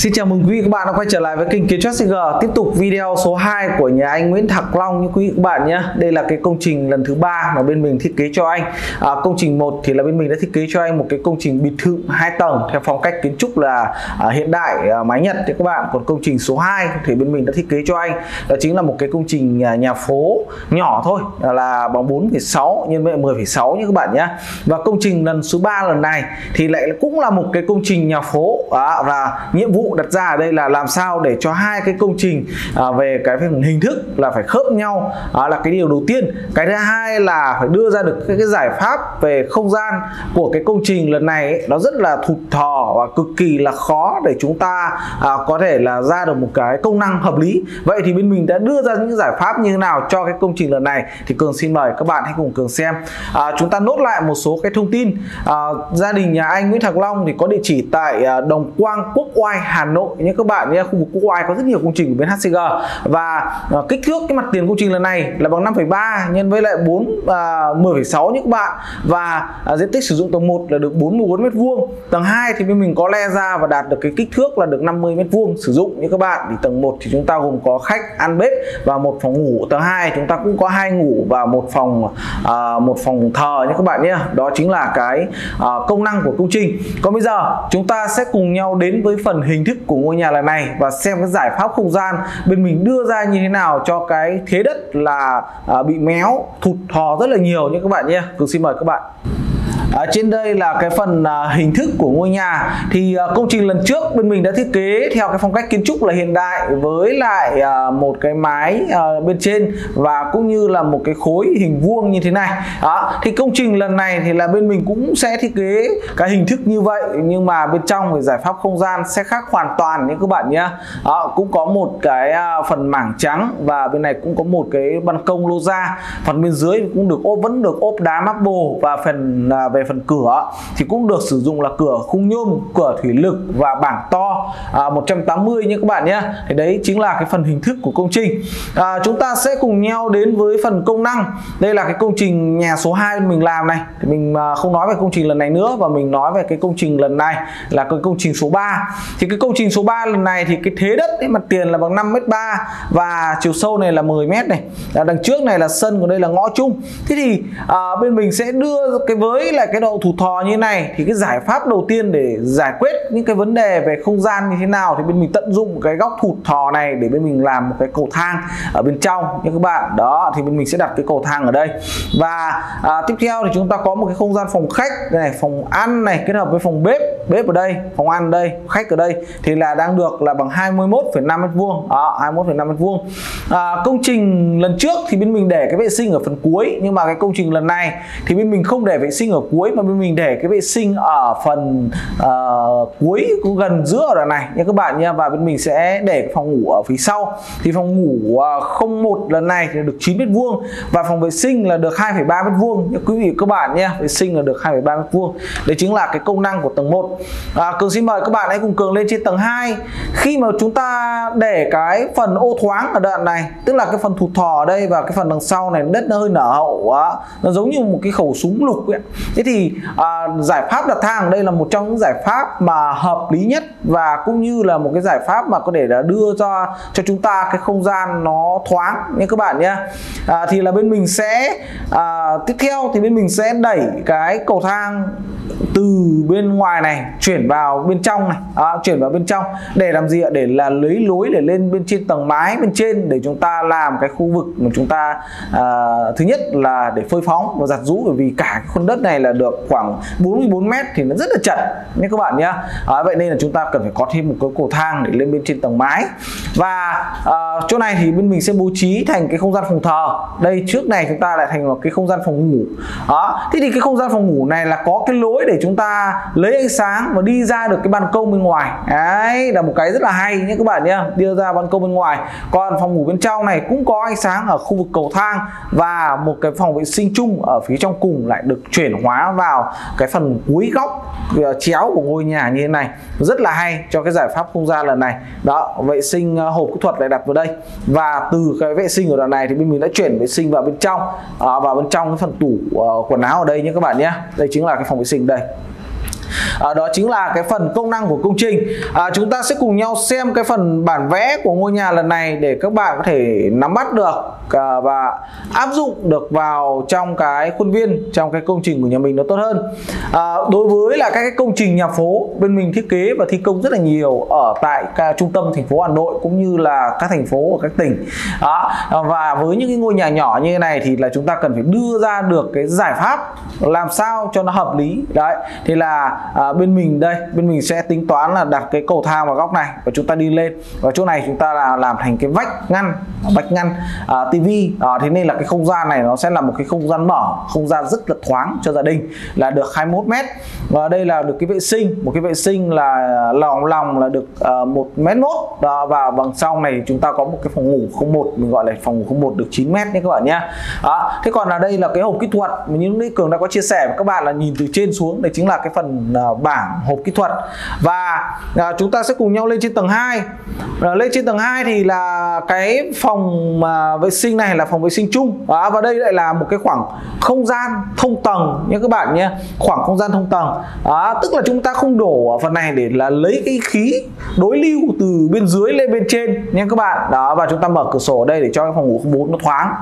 Xin chào mừng quý vị các bạn đã quay trở lại với kênh Kiến Trust CG Tiếp tục video số 2 của nhà anh Nguyễn Thạc Long như quý vị các bạn nhé. Đây là cái công trình lần thứ ba mà bên mình thiết kế cho anh. À, Công trình 1 thì là bên mình đã thiết kế cho anh một cái công trình biệt thự hai tầng Theo phong cách kiến trúc là à, hiện đại à, mái Nhật thì các bạn. Còn công trình số 2 thì bên mình đã thiết kế cho anh. Đó chính là một cái công trình nhà, nhà phố nhỏ thôi à, Là bằng 4,6 nhân với 10,6 như các bạn nhé. Và công trình lần số 3 lần này thì lại cũng là một cái công trình nhà phố à, Và nhiệm vụ đặt ra ở đây là làm sao để cho hai cái công trình à, về cái hình thức là phải khớp nhau à, là cái điều đầu tiên. Cái thứ hai là phải đưa ra được cái, cái giải pháp về không gian của cái công trình lần này ấy, nó rất là thụt thò và cực kỳ là khó để chúng ta à, có thể là ra được một cái công năng hợp lý. Vậy thì bên mình đã đưa ra những giải pháp như thế nào cho cái công trình lần này? Thì cường xin mời các bạn hãy cùng cường xem. À, chúng ta nốt lại một số cái thông tin. À, gia đình nhà anh Nguyễn Thạc Long thì có địa chỉ tại à, Đồng Quang Quốc Oai Hà Nội nhé các bạn nhé khu vực quốc oai có rất nhiều công trình của bên HCG và uh, kích thước cái mặt tiền công trình lần này là bằng 5,3 nhân với lại 4 uh, 10,6 nhé các bạn. Và uh, diện tích sử dụng tầng 1 là được 44 mét vuông. Tầng 2 thì bên mình có le ra và đạt được cái kích thước là được 50 mét vuông sử dụng như các bạn. Thì tầng 1 thì chúng ta gồm có khách ăn bếp và một phòng ngủ. Tầng 2 chúng ta cũng có hai ngủ và một phòng uh, một phòng thờ nhé các bạn nhé. Đó chính là cái uh, công năng của công trình. Còn bây giờ chúng ta sẽ cùng nhau đến với phần hình thức của ngôi nhà lần này và xem cái giải pháp không gian bên mình đưa ra như thế nào cho cái thế đất là à, bị méo, thụt thò rất là nhiều nhé các bạn nhé. Cường xin mời các bạn. À, trên đây là cái phần à, hình thức của ngôi nhà. Thì à, công trình lần trước bên mình đã thiết kế theo cái phong cách kiến trúc là hiện đại với lại à, một cái mái à, bên trên và cũng như là một cái khối hình vuông như thế này. Đó thì công trình lần này thì là bên mình cũng sẽ thiết kế cái hình thức như vậy nhưng mà bên trong thì giải pháp không gian sẽ khác hoàn toàn nhé các bạn nhé. Đó cũng có một cái à, phần mảng trắng và bên này cũng có một cái ban công lô ra phần bên dưới cũng được ốp vẫn được ốp đá marble và phần à, về về phần cửa thì cũng được sử dụng là cửa khung nhôm cửa thủy lực và bảng to. À, 180 nhé các bạn nhé. Thì đấy chính là cái phần hình thức của công trình. À, chúng ta sẽ cùng nhau đến với phần công năng. Đây là cái công trình nhà số 2 mình làm này. Thì mình à, không nói về công trình lần này nữa và mình nói về cái công trình lần này là cái công trình số 3 thì cái công trình số 3 lần này thì cái thế đất ấy, mặt tiền là bằng 5m3 và chiều sâu này là 10m này. À, đằng trước này là sân còn đây là ngõ chung. Thế thì à, bên mình sẽ đưa cái với lại cái độ thụt thò như này thì cái giải pháp đầu tiên để giải quyết những cái vấn đề về không gian như thế nào thì bên mình tận dụng cái góc thụt thò này để bên mình làm một cái cầu thang ở bên trong như các bạn. Đó thì bên mình sẽ đặt cái cầu thang ở đây. Và à, tiếp theo thì chúng ta có một cái không gian phòng khách này phòng ăn này kết hợp với phòng bếp bếp ở đây phòng ăn ở đây khách ở đây thì là đang được là bằng 21,5 mét vuông. Đó 21,5 mét vuông. À, công trình lần trước thì bên mình để cái vệ sinh ở phần cuối nhưng mà cái công trình lần này thì bên mình không để vệ sinh ở cuối mà bên mình để cái vệ sinh ở phần uh, cuối cũng gần giữa ở đoạn này nha các bạn nha. Và bên mình sẽ để phòng ngủ ở phía sau. Thì phòng ngủ ờ, uh, 01 lần này thì được 9 mét vuông và phòng vệ sinh là được 2,3 mét vuông. Nha quý vị các bạn nha vệ sinh là được 2,3 mét vuông. Đấy chính là cái công năng của tầng 1 à, cường xin mời các bạn hãy cùng cường lên trên tầng 2 khi mà chúng ta để cái phần ô thoáng ở đoạn này tức là cái phần thụt thò ở đây và cái phần đằng sau này đất nó hơi nở hậu á nó giống như một cái khẩu súng lục ấy. thế thì à, giải pháp đặt thang đây là một trong những giải pháp mà hợp lý nhất và cũng như là một cái giải pháp mà có thể là đưa cho cho chúng ta cái không gian nó thoáng nha các bạn nhé. À, thì là bên mình sẽ à, tiếp theo thì bên mình sẽ đẩy cái cầu thang từ bên ngoài này chuyển vào bên trong này. À, chuyển vào bên trong. Để làm gì ạ? Để là lấy lối để lên bên trên tầng mái bên trên để chúng ta làm cái khu vực mà chúng ta à, thứ nhất là để phơi phóng và giặt rũ bởi vì cả cái khuôn đất này là được khoảng 44 mét thì nó rất là chật nhé các bạn nhé. À, vậy nên là chúng ta cần phải có thêm một cái cầu thang để lên bên trên tầng mái. Và à, chỗ này thì bên mình sẽ bố trí thành cái không gian phòng thờ. Đây trước này chúng ta lại thành một cái không gian phòng ngủ. Đó thế thì cái không gian phòng ngủ này là có cái lối để chúng ta lấy ánh sáng và đi ra được cái ban công bên ngoài. Đấy là một cái rất là hay nhé các bạn nhé. Đi ra ban công bên ngoài. Còn phòng ngủ bên trong này cũng có ánh sáng ở khu vực cầu thang và một cái phòng vệ sinh chung ở phía trong cùng lại được chuyển hóa vào cái phần cuối góc à, chéo của ngôi nhà như thế này. Rất là hay cho cái giải pháp không gian lần này. Đó vệ sinh à, hộp kỹ thuật lại đặt vào đây. Và từ cái vệ sinh ở đoạn này thì bên mình đã chuyển vệ sinh vào bên trong. À, vào bên trong cái phần tủ uh, quần áo ở đây nhé các bạn nhé. Đây chính là cái phòng vệ sinh đây à, đó chính là cái phần công năng của công trình. À, chúng ta sẽ cùng nhau xem cái phần bản vẽ của ngôi nhà lần này để các bạn có thể nắm bắt được à, và áp dụng được vào trong cái khuôn viên trong cái công trình của nhà mình nó tốt hơn. À, đối với là các cái công trình nhà phố bên mình thiết kế và thi công rất là nhiều ở tại cả trung tâm thành phố Hà Nội cũng như là các thành phố ở các tỉnh. Đó và với những cái ngôi nhà nhỏ như thế này thì là chúng ta cần phải đưa ra được cái giải pháp làm sao cho nó hợp lý. Đấy thì là à, bên mình đây bên mình sẽ tính toán là đặt cái cầu thang vào góc này và chúng ta đi lên. Và chỗ này chúng ta là làm thành cái vách ngăn vách ngăn à, tivi à, thế nên là cái không gian này nó sẽ là một cái không gian mở không gian rất là thoáng cho gia đình là được 21 mét. Và đây là được cái vệ sinh một cái vệ sinh là lòng lòng là được uh, một mét mốt đó, và bằng sau này chúng ta có một cái phòng ngủ không một mình gọi là phòng ngủ không một được 9 mét nhé các bạn nhé. Đó. thế còn là đây là cái hộp kỹ thuật mình như lúc cường đã có chia sẻ với các bạn là nhìn từ trên xuống đây chính là cái phần Ờ, bảng hộp kỹ thuật. Và ờ, chúng ta sẽ cùng nhau lên trên tầng 2 ờ, lên trên tầng 2 thì là cái phòng vệ sinh này là phòng vệ sinh chung. Và đây lại là một cái khoảng không gian thông tầng nhé các bạn nhé. Khoảng không gian thông tầng. Tức là chúng ta không đổ ở phần này để là lấy cái khí đối lưu từ bên dưới lên bên trên nhé các bạn. Đó và chúng ta mở cửa sổ ở đây để cho cái phòng ngủ 04 nó thoáng.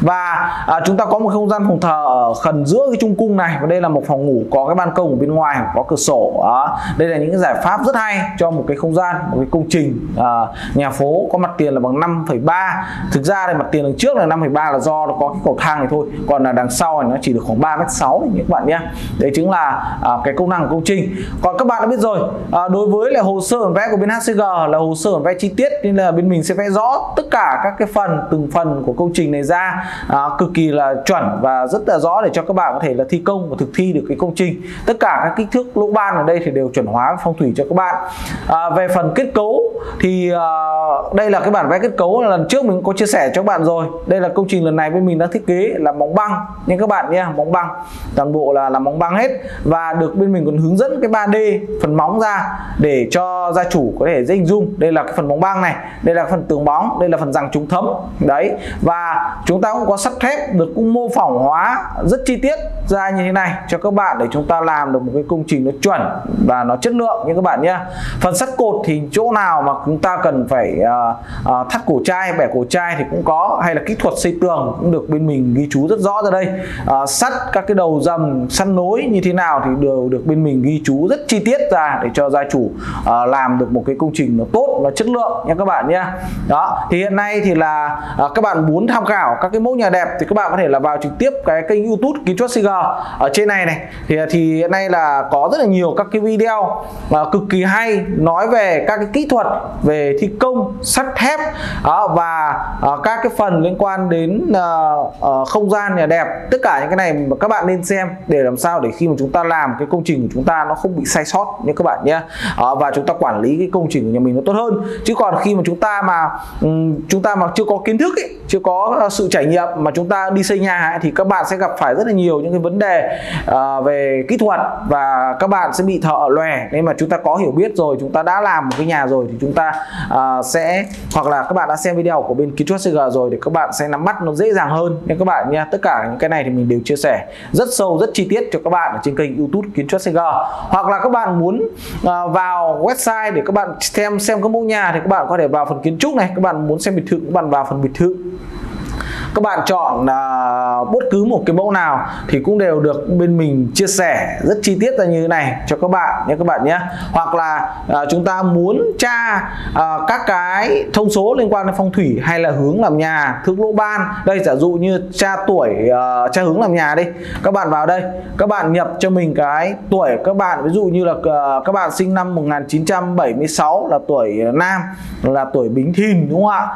Và à, chúng ta có một không gian phòng thờ ở gần giữa cái trung cung này. Và đây là một phòng ngủ có cái ban công ở bên ngoài có cửa sổ đó. đây là những cái giải pháp rất hay cho một cái không gian một cái công trình à, nhà phố có mặt tiền là bằng 5,3 thực ra thì mặt tiền đằng trước là 5,3 là do nó có cái cầu thang này thôi còn là đằng sau này nó chỉ được khoảng 3 mét 6 này các bạn nhé. Đấy chính là à, cái công năng của công trình. Còn các bạn đã biết rồi à, đối với là hồ sơ bản vẽ của bên HCG là hồ sơ bản vẽ chi tiết nên là bên mình sẽ vẽ rõ tất cả các cái phần từng phần của công trình này ra à, cực kỳ là chuẩn và rất là rõ để cho các bạn có thể là thi công và thực thi được cái công trình. Tất cả các kích thước lỗ ban ở đây thì đều chuẩn hóa phong thủy cho các bạn. À, về phần kết cấu thì à, đây là cái bản vẽ kết cấu lần trước mình có chia sẻ cho các bạn rồi. Đây là công trình lần này bên mình đang thiết kế là móng băng. Nhưng các bạn nhé móng băng. Toàn bộ là làm móng băng hết. Và được bên mình còn hướng dẫn cái 3D phần móng ra để cho gia chủ có thể dễ hình dung. Đây là cái phần móng băng này đây là phần tường bóng đây là phần rằng chống thấm. Đấy và chúng ta cũng có sắt thép được cũng mô phỏng hóa rất chi tiết ra như thế này cho các bạn để chúng ta làm được một cái công trình nó chuẩn và nó chất lượng như các bạn nhé. Phần sắt cột thì chỗ nào mà chúng ta cần phải uh, uh, thắt cổ chai bẻ cổ chai thì cũng có hay là kỹ thuật xây tường cũng được bên mình ghi chú rất rõ ra đây. Uh, sắt các cái đầu dầm sắt nối như thế nào thì đều được bên mình ghi chú rất chi tiết ra để cho gia chủ uh, làm được một cái công trình nó tốt nó chất lượng nha các bạn nhé. Đó thì hiện nay thì là uh, các bạn muốn tham khảo các cái mẫu nhà đẹp thì các bạn có thể là vào trực tiếp cái kênh youtube kiến trúc CG ở trên này này thì thì hiện nay là có rất là nhiều các cái video uh, cực kỳ hay nói về các cái kỹ thuật về thi công sắt thép đó, và uh, các cái phần liên quan đến uh, uh, không gian nhà đẹp. Tất cả những cái này mà các bạn nên xem để làm sao để khi mà chúng ta làm cái công trình của chúng ta nó không bị sai sót nhé các bạn nhé. Uh, và chúng ta quản lý cái công trình của nhà mình nó tốt hơn. Chứ còn khi mà chúng ta mà um, chúng ta mà chưa có kiến thức ấy, chưa có sự trải nghiệm mà chúng ta đi xây nhà ấy, thì các bạn sẽ gặp phải rất là nhiều những cái vấn đề uh, về kỹ thuật và các bạn sẽ bị thợ lòe. Nên mà chúng ta có hiểu biết rồi chúng ta đã làm một cái nhà rồi thì chúng ta uh, sẽ hoặc là các bạn đã xem video của bên kiến trúc CG rồi thì các bạn sẽ nắm bắt nó dễ dàng hơn. Nên các bạn nha tất cả những cái này thì mình đều chia sẻ rất sâu rất chi tiết cho các bạn ở trên kênh YouTube kiến trúc CG hoặc là các bạn muốn uh, vào website để các bạn xem xem các mẫu nhà thì các bạn có thể vào phần kiến trúc này. Các bạn muốn xem biệt thự các bạn vào phần biệt thự các bạn chọn uh, bất cứ một cái mẫu nào thì cũng đều được bên mình chia sẻ rất chi tiết ra như thế này cho các bạn nhé các bạn nhé. Hoặc là uh, chúng ta muốn tra uh, các cái thông số liên quan đến phong thủy hay là hướng làm nhà thước lỗ ban. Đây giả dụ như tra tuổi uh, tra hướng làm nhà đi. Các bạn vào đây các bạn nhập cho mình cái tuổi các bạn. Ví dụ như là uh, các bạn sinh năm 1976 là tuổi nam là tuổi bính thìn đúng không ạ?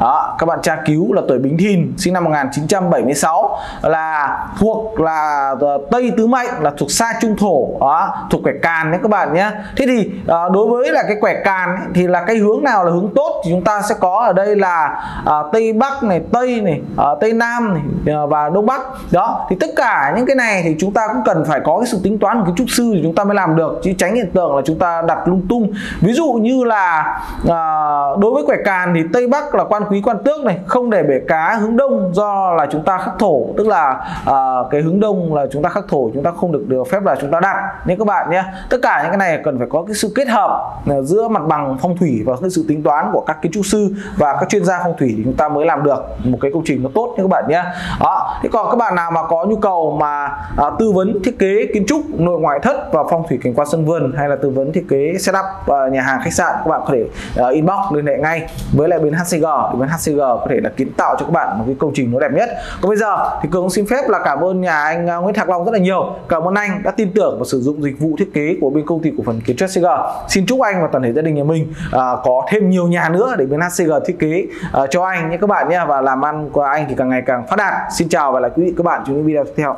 Đó, các bạn tra cứu là tuổi Bính Thìn sinh năm 1976 là thuộc là ờ, Tây Tứ Mệnh là thuộc Sa Trung Thổ. Đó, thuộc quẻ càn nhé các bạn nhé. Thế thì ờ, đối với là cái quẻ càn ấy, thì là cái hướng nào là hướng tốt thì chúng ta sẽ có ở đây là à, Tây Bắc này Tây này à, Tây Nam này và Đông Bắc. Đó thì tất cả những cái này thì chúng ta cũng cần phải có cái sự tính toán của kiến trúc sư thì chúng ta mới làm được chứ tránh hiện tượng là chúng ta đặt lung tung. Ví dụ như là à, đối với quẻ càn thì Tây Bắc là quan quý quan tước này không để bể cá hướng đông do là chúng ta khắc thổ tức là uh, cái hướng đông là chúng ta khắc thổ chúng ta không được được phép là chúng ta đặt nên các bạn nhé tất cả những cái này cần phải có cái sự kết hợp à, giữa mặt bằng phong thủy và cái sự tính toán của các kiến trúc sư và các chuyên gia phong thủy thì chúng ta mới làm được một cái công trình nó tốt nhé các bạn nhé. Đó thế còn các bạn nào mà có nhu cầu mà uh, tư vấn thiết kế kiến trúc nội ngoại thất và phong thủy cảnh quan sân vườn hay là tư vấn thiết kế setup uh, nhà hàng khách sạn các bạn có thể uh, inbox liên hệ ngay với lại bên HCG thì bên HCG có thể là kiến tạo cho các bạn một cái công trình nó đẹp nhất. Còn bây giờ thì cường xin phép là cảm ơn nhà anh à, Nguyễn Thạc Long rất là nhiều. Cảm ơn anh đã tin tưởng và sử dụng dịch vụ thiết kế của bên công ty cổ phần kiến trúc HCG xin chúc anh và toàn thể gia đình nhà mình à, có thêm nhiều nhà nữa để bên HCG thiết kế à, cho anh nhé các bạn nhé. Và làm ăn của anh thì càng ngày càng phát đạt. Xin chào và lại quý vị các bạn trong những video tiếp theo.